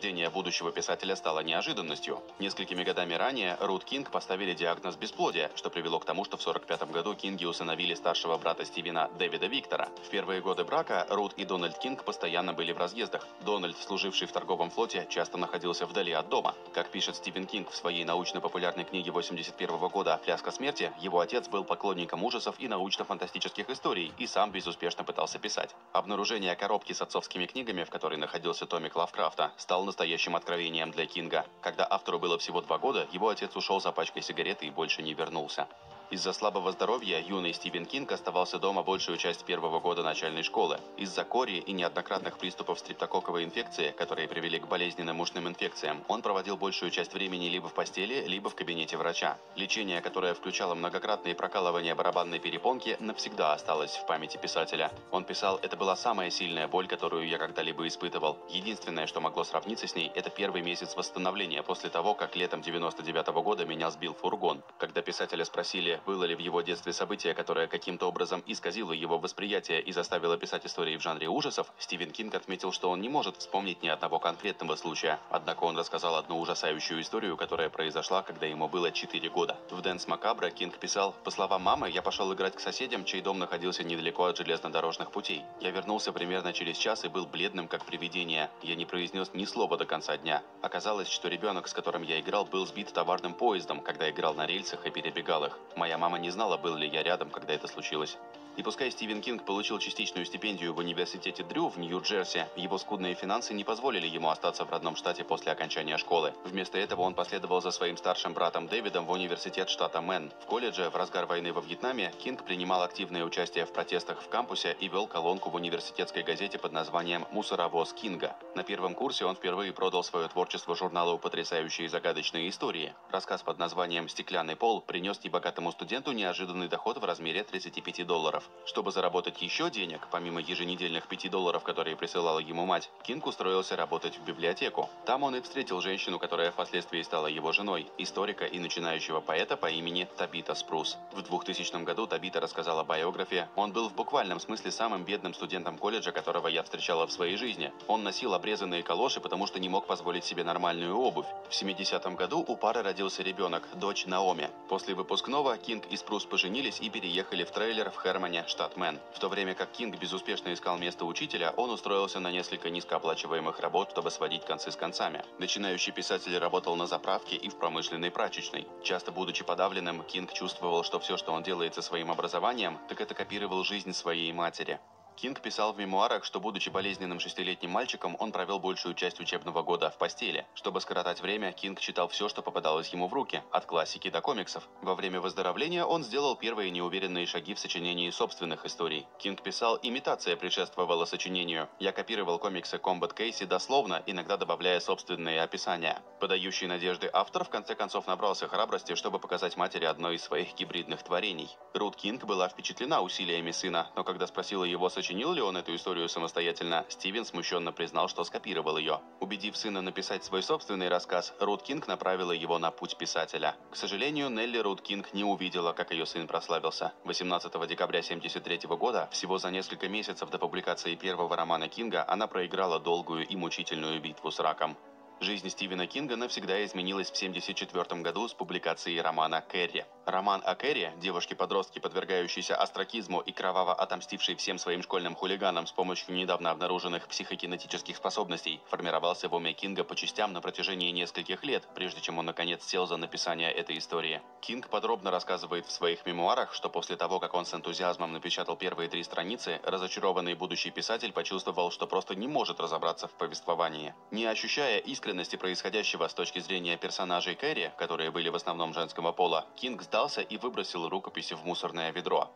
Рождение будущего писателя стало неожиданностью. Несколькими годами ранее Рут Кинг поставили диагноз бесплодия, что привело к тому, что в 1945 году Кинги усыновили старшего брата Стивена Дэвида Виктора. В первые годы брака Рут и Дональд Кинг постоянно были в разъездах. Дональд, служивший в торговом флоте, часто находился вдали от дома. Как пишет Стивен Кинг в своей научно-популярной книге 81 года «Пляска смерти», его отец был поклонником ужасов и научно-фантастических историй и сам безуспешно пытался писать. Обнаружение коробки с отцовскими книгами, в которой находился томик Лавкрафта, стал настоящим откровением для Кинга. Когда автору было всего два года, его отец ушел за пачкой сигареты и больше не вернулся. Из-за слабого здоровья юный Стивен Кинг оставался дома большую часть первого года начальной школы. Из-за кори и неоднократных приступов стрептококковой инфекции, которые привели к болезненным ушным инфекциям, он проводил большую часть времени либо в постели, либо в кабинете врача. Лечение, которое включало многократные прокалывания барабанной перепонки, навсегда осталось в памяти писателя. Он писал, это была самая сильная боль, которую я когда-либо испытывал. Единственное, что могло сравниться с ней, это первый месяц восстановления после того, как летом 99 -го года меня сбил фургон. Когда писателя спросили, было ли в его детстве событие, которое каким-то образом исказило его восприятие и заставило писать истории в жанре ужасов, Стивен Кинг отметил, что он не может вспомнить ни одного конкретного случая. Однако он рассказал одну ужасающую историю, которая произошла, когда ему было 4 года. В Danse Macabre Кинг писал, «По словам мамы, я пошел играть к соседям, чей дом находился недалеко от железнодорожных путей. Я вернулся примерно через час и был бледным, как привидение. Я не произнес ни слова до конца дня. Оказалось, что ребенок, с которым я играл, был сбит товарным поездом, когда играл на рельсах и перебегал их. Моя мама не знала, был ли я рядом, когда это случилось. И пускай Стивен Кинг получил частичную стипендию в университете Дрю в Нью-Джерси, его скудные финансы не позволили ему остаться в родном штате после окончания школы. Вместо этого он последовал за своим старшим братом Дэвидом в университет штата Мэн. В колледже в разгар войны во Вьетнаме Кинг принимал активное участие в протестах в кампусе и вел колонку в университетской газете под названием «Мусоровоз Кинга». На первом курсе он впервые продал свое творчество журналу «Потрясающие загадочные истории». Рассказ под названием «Стеклянный пол» принес небогатому студенту неожиданный доход в размере 35 долларов. Чтобы заработать еще денег, помимо еженедельных 5 долларов, которые присылала ему мать, Кинг устроился работать в библиотеку. Там он и встретил женщину, которая впоследствии стала его женой, историка и начинающего поэта по имени Табита Спрус. В 2000 году Табита рассказала биографии, он был в буквальном смысле самым бедным студентом колледжа, которого я встречала в своей жизни. Он носил обрезанные калоши, потому что не мог позволить себе нормальную обувь. В 70-м году у пары родился ребенок, дочь Наоми. После выпускного Кинг и Спрус поженились и переехали в трейлер в Хермане, штат Мэн. В то время как Кинг безуспешно искал место учителя, он устроился на несколько низкооплачиваемых работ, чтобы сводить концы с концами. Начинающий писатель работал на заправке и в промышленной прачечной. Часто будучи подавленным, Кинг чувствовал, что все, что он делает со своим образованием, так это копировал жизнь своей матери. Кинг писал в мемуарах, что, будучи болезненным шестилетним мальчиком, он провел большую часть учебного года в постели. Чтобы скоротать время, Кинг читал все, что попадалось ему в руки, от классики до комиксов. Во время выздоровления он сделал первые неуверенные шаги в сочинении собственных историй. Кинг писал, имитация предшествовала сочинению. Я копировал комиксы Combat Casey дословно, иногда добавляя собственные описания. Подающий надежды автор в конце концов набрался храбрости, чтобы показать матери одно из своих гибридных творений. Рут Кинг была впечатлена усилиями сына, но когда спросила его сочинение, Сочинил ли он эту историю самостоятельно, Стивен смущенно признал, что скопировал ее. Убедив сына написать свой собственный рассказ, Рут Кинг направила его на путь писателя. К сожалению, Нелли Рут Кинг не увидела, как ее сын прославился. 18 декабря 1973 года, всего за несколько месяцев до публикации первого романа Кинга, она проиграла долгую и мучительную битву с раком. Жизнь Стивена Кинга навсегда изменилась в 1974 году с публикацией романа «Кэрри». Роман о Кэрри, девушке-подростке, подвергающейся астракизму и кроваво отомстившей всем своим школьным хулиганам с помощью недавно обнаруженных психокинетических способностей, формировался в уме Кинга по частям на протяжении нескольких лет, прежде чем он наконец сел за написание этой истории. Кинг подробно рассказывает в своих мемуарах, что после того, как он с энтузиазмом напечатал первые три страницы, разочарованный будущий писатель почувствовал, что просто не может разобраться в повествовании. Не ощущая искренности происходящего с точки зрения персонажей Кэрри, которые были в основном женского пола, Кинг сдался и выбросил рукописи в мусорное ведро.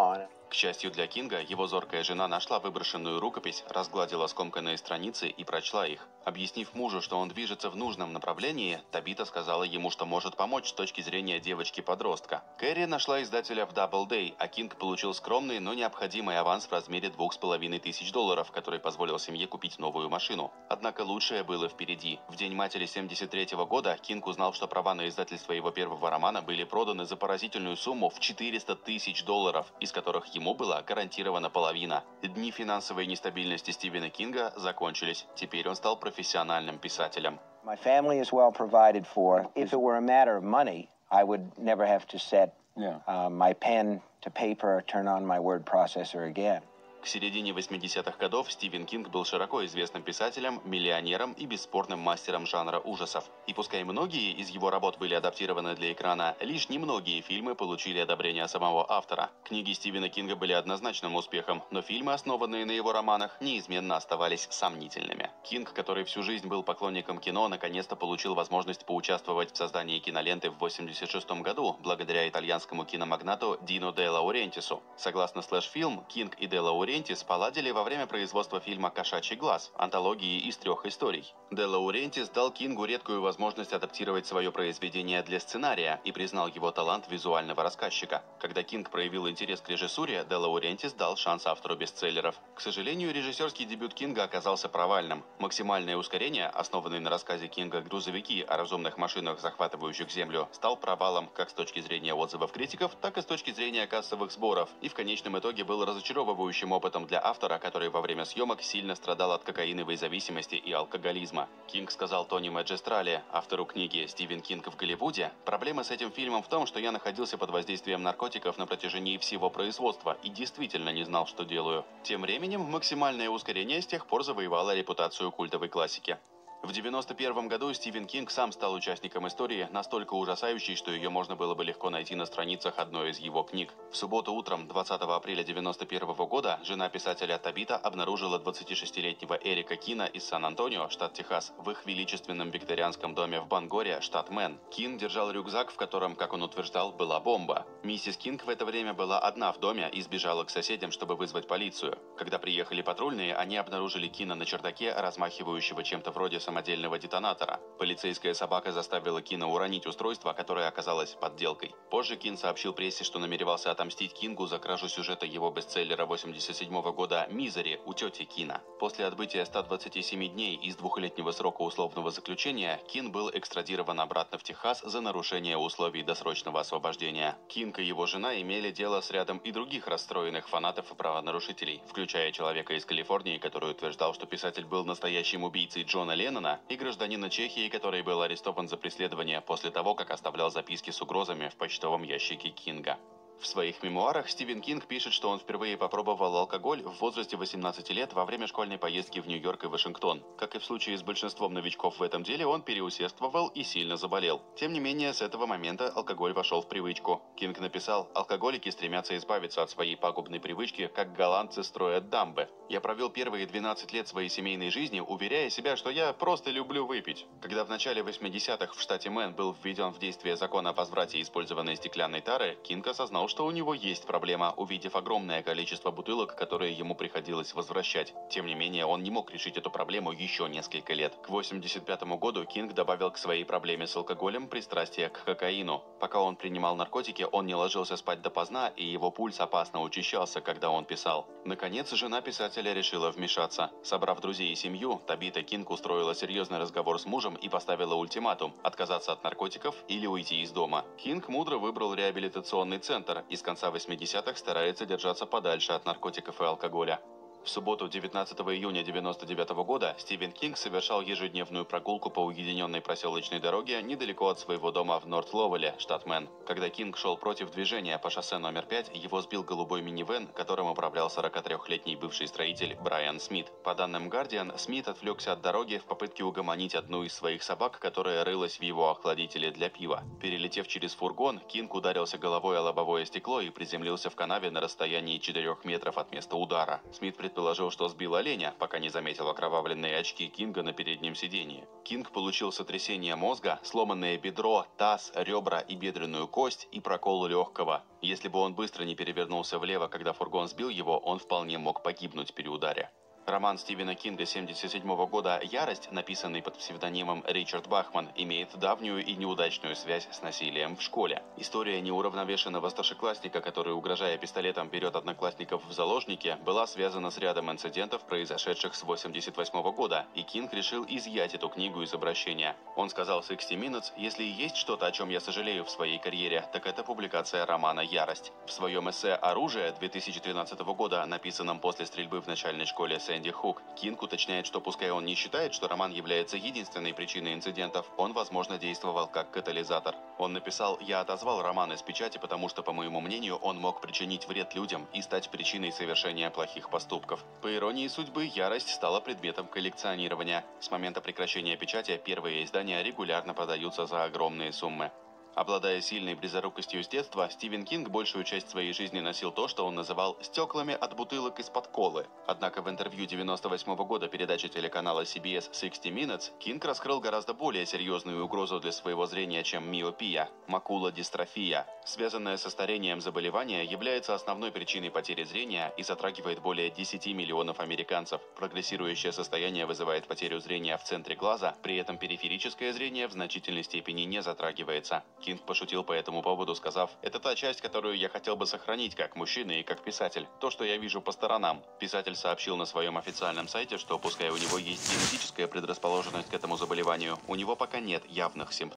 К счастью для Кинга, его зоркая жена нашла выброшенную рукопись, разгладила скомканные страницы и прочла их. Объяснив мужу, что он движется в нужном направлении, Табита сказала ему, что может помочь с точки зрения девочки-подростка. Кэрри нашла издателя в Doubleday, а Кинг получил скромный, но необходимый аванс в размере двух с половиной тысяч долларов, который позволил семье купить новую машину. Однако лучшее было впереди. В день матери 73 -го года Кинг узнал, что права на издательство его первого романа были проданы за поразительную сумму в 400 тысяч долларов, из которых ему ему была гарантирована половина. Дни финансовой нестабильности Стивена Кинга закончились. Теперь он стал профессиональным писателем. My family is well provided for. If it were a matter of money, I would never have to set Yeah. uh, my pen to paper turn on my word processor again. К середине 80-х годов Стивен Кинг был широко известным писателем, миллионером и бесспорным мастером жанра ужасов. И пускай многие из его работ были адаптированы для экрана, лишь немногие фильмы получили одобрение самого автора. Книги Стивена Кинга были однозначным успехом, но фильмы, основанные на его романах, неизменно оставались сомнительными. Кинг, который всю жизнь был поклонником кино, наконец-то получил возможность поучаствовать в создании киноленты в 1986 году, благодаря итальянскому киномагнату Дино де Лаурентису. Согласно SlashFilm, Кинг и де Лаурентис поладили во время производства фильма «Кошачий глаз», антологии из трех историй. Де Лаурентис дал Кингу редкую возможность адаптировать свое произведение для сценария и признал его талант визуального рассказчика. Когда Кинг проявил интерес к режиссуре, Де Лаурентис дал шанс автору бестселлеров. К сожалению, режиссерский дебют Кинга оказался провальным. Максимальное ускорение, основанное на рассказе Кинга «Грузовики» о разумных машинах, захватывающих Землю, стал провалом как с точки зрения отзывов критиков, так и с точки зрения кассовых сборов, и в конечном итоге был разочаровывающим опытом для автора, который во время съемок сильно страдал от кокаиновой зависимости и алкоголизма. Кинг сказал Тони Мэджестрале, автору книги «Стивен Кинг в Голливуде», «Проблема с этим фильмом в том, что я находился под воздействием наркотиков на протяжении всего производства и действительно не знал, что делаю». Тем временем, максимальное ускорение с тех пор завоевало репутацию культовой классики. В 1991 году Стивен Кинг сам стал участником истории, настолько ужасающей, что ее можно было бы легко найти на страницах одной из его книг. В субботу утром 20 апреля 1991 года жена писателя Табита обнаружила 26-летнего Эрика Кина из Сан-Антонио, штат Техас, в их величественном викторианском доме в Бангоре, штат Мэн. Кин держал рюкзак, в котором, как он утверждал, была бомба. Миссис Кинг в это время была одна в доме и сбежала к соседям, чтобы вызвать полицию. Когда приехали патрульные, они обнаружили Кина на чердаке, размахивающего чем-то вроде самодельного детонатора. Полицейская собака заставила Кина уронить устройство, которое оказалось подделкой. Позже Кин сообщил прессе, что намеревался отомстить Кингу за кражу сюжета его бестселлера 87 года «Мизери» у тети Кина. После отбытия 127 дней из двухлетнего срока условного заключения, Кин был экстрадирован обратно в Техас за нарушение условий досрочного освобождения. Кинг и его жена имели дело с рядом и других расстроенных фанатов и правонарушителей, включая человека из Калифорнии, который утверждал, что писатель был настоящим убийцей Джона Леннона, и гражданина Чехии, который был арестован за преследование после того, как оставлял записки с угрозами в почтовом ящике Кинга. В своих мемуарах Стивен Кинг пишет, что он впервые попробовал алкоголь в возрасте 18 лет во время школьной поездки в Нью-Йорк и Вашингтон. Как и в случае с большинством новичков в этом деле, он переусердствовал и сильно заболел. Тем не менее, с этого момента алкоголь вошел в привычку. Кинг написал, алкоголики стремятся избавиться от своей пагубной привычки, как голландцы строят дамбы. Я провел первые 12 лет своей семейной жизни, уверяя себя, что я просто люблю выпить. Когда в начале 80-х в штате Мэн был введен в действие закон о возврате использованной стеклянной тары, Кинг осознал, что у него есть проблема, увидев огромное количество бутылок, которые ему приходилось возвращать. Тем не менее, он не мог решить эту проблему еще несколько лет. К 85 году Кинг добавил к своей проблеме с алкоголем пристрастие к кокаину. Пока он принимал наркотики, он не ложился спать допоздна, и его пульс опасно учащался, когда он писал. Наконец, жена писателя решила вмешаться. Собрав друзей и семью, Табита Кинг устроила серьезный разговор с мужем и поставила ультиматум – отказаться от наркотиков или уйти из дома. Кинг мудро выбрал реабилитационный центр и с конца 80-х старается держаться подальше от наркотиков и алкоголя. В субботу 19 июня 1999 года Стивен Кинг совершал ежедневную прогулку по уединенной проселочной дороге недалеко от своего дома в Норт-Ловеле, штат Мэн. Когда Кинг шел против движения по шоссе номер 5, его сбил голубой минивэн, которым управлял 43-летний бывший строитель Брайан Смит. По данным Guardian, Смит отвлекся от дороги в попытке угомонить одну из своих собак, которая рылась в его охладителе для пива. Перелетев через фургон, Кинг ударился головой о лобовое стекло и приземлился в канаве на расстоянии 4 метров от места удара. Смит предположил, что сбил оленя, пока не заметил окровавленные очки Кинга на переднем сидении. Кинг получил сотрясение мозга, сломанное бедро, таз, ребра и бедренную кость и прокол легкого. Если бы он быстро не перевернулся влево, когда фургон сбил его, он вполне мог погибнуть при ударе. Роман Стивена Кинга 1977 года «Ярость», написанный под псевдонимом Ричард Бахман, имеет давнюю и неудачную связь с насилием в школе. История неуравновешенного старшеклассника, который, угрожая пистолетом, берет одноклассников в заложники, была связана с рядом инцидентов, произошедших с 1988 года, и Кинг решил изъять эту книгу из обращения. Он сказал 60 Minutes, если есть что-то, о чем я сожалею в своей карьере, так это публикация романа «Ярость». В своем эссе «Оружие» 2013 года, написанном после стрельбы в начальной школе Сэнди Хук. Кинг уточняет, что пускай он не считает, что роман является единственной причиной инцидентов, он, возможно, действовал как катализатор. Он написал «Я отозвал роман из печати, потому что, по моему мнению, он мог причинить вред людям и стать причиной совершения плохих поступков». По иронии судьбы, ярость стала предметом коллекционирования. С момента прекращения печати первые издания регулярно продаются за огромные суммы. Обладая сильной близорукостью с детства, Стивен Кинг большую часть своей жизни носил то, что он называл «стеклами от бутылок из-под колы». Однако в интервью 98 года передачи телеканала CBS 60 Minutes Кинг раскрыл гораздо более серьезную угрозу для своего зрения, чем миопия – макулодистрофия. Связанное со старением заболевание является основной причиной потери зрения и затрагивает более 10 миллионов американцев. Прогрессирующее состояние вызывает потерю зрения в центре глаза, при этом периферическое зрение в значительной степени не затрагивается. Кинг пошутил по этому поводу, сказав, «Это та часть, которую я хотел бы сохранить как мужчина и как писатель. То, что я вижу по сторонам». Писатель сообщил на своем официальном сайте, что пускай у него есть генетическая предрасположенность к этому заболеванию, у него пока нет явных симптомов.